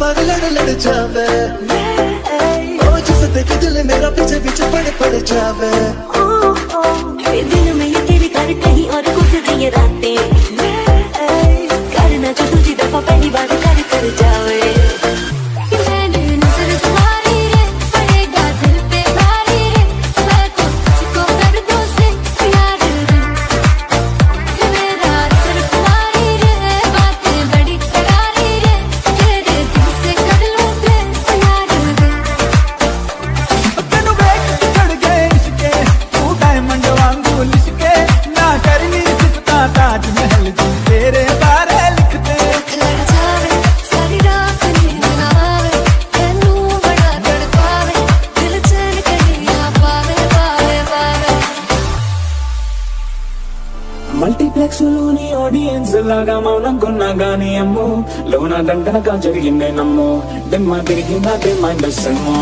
बार लड़ लड़ जावे ओ देखे दिल मेरा पीछे पीछे पड़ पड़ जावे ओ ओ ये दिन में ये तेरी कर कहीं और गुजरी ये रातें करना जो दूजी दफ़ा पहली बार कर कर जावे. మల్టీప్లెక్స్లోని ఆడియన్స్ లాగా మౌనం కొన్నా గానీ అమ్మో లోన దండనగా జరిగిందే నమ్మో. దిమ్మ తిరిగి నా దిమ్మ దర్శనమో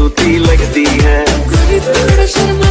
सूती लगती है।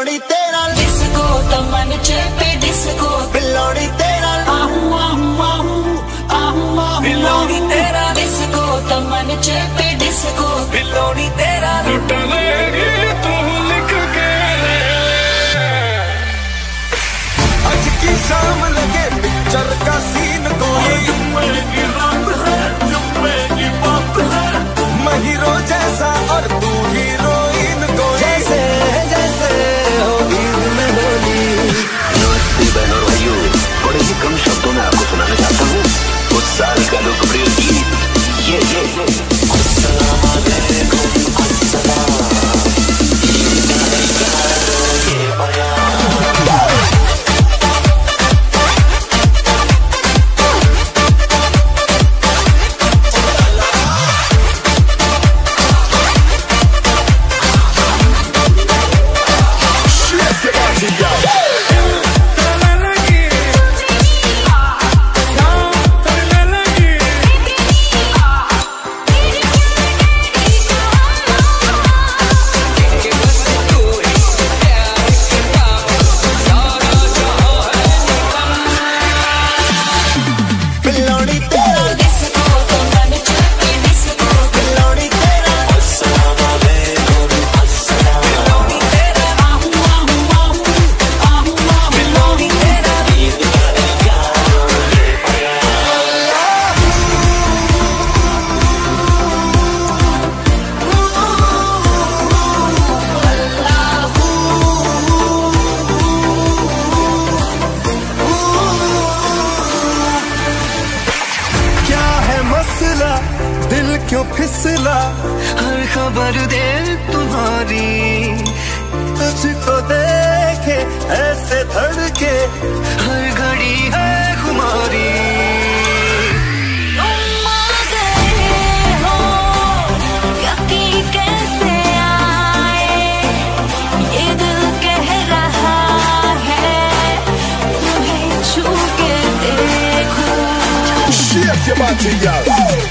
పిల్లోడి తేరా డిస్కో తమ్మని చెప్పి డిస్కో. పిల్లోడి తేరా పిల్లోడి తేరా డిస్కో తమ్మని చెప్పి డిస్కో. क्यों फिसला? हर खबर दे तुम्हारी। तुझको देखे ऐसे धड़के। हर घड़ी है खुमारी। Yeah. your body.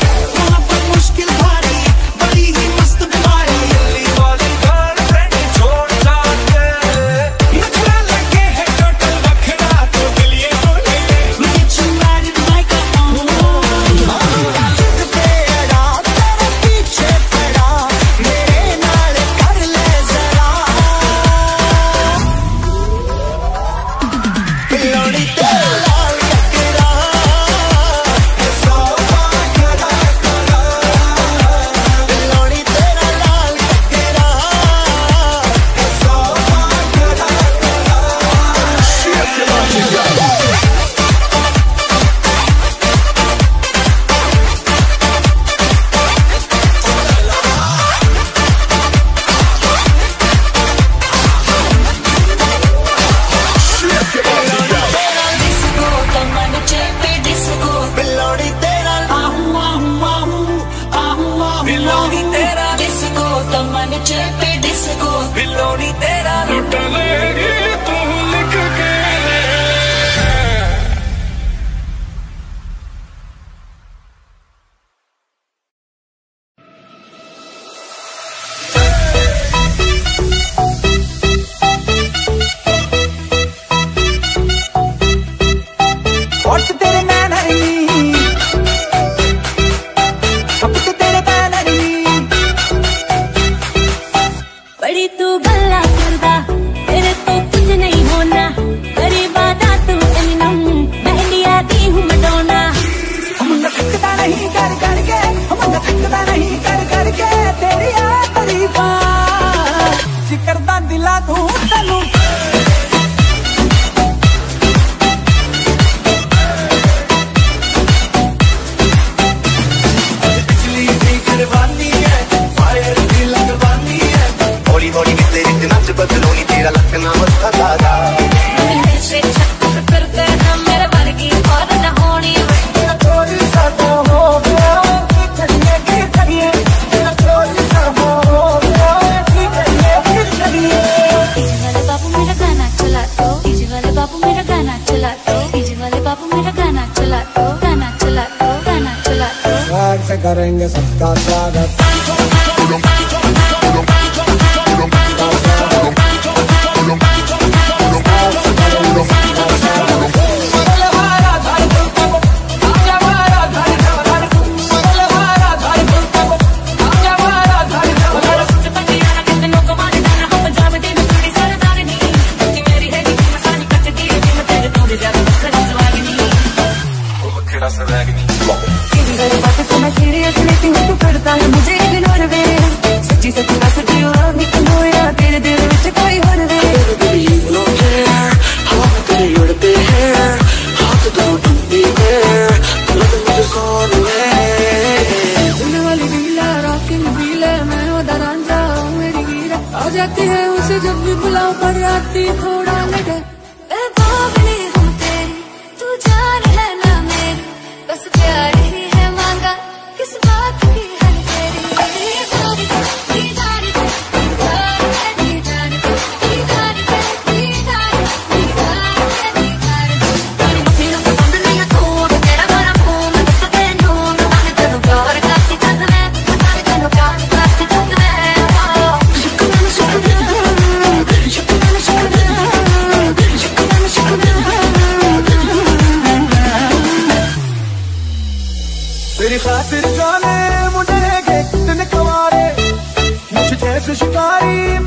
शिकारी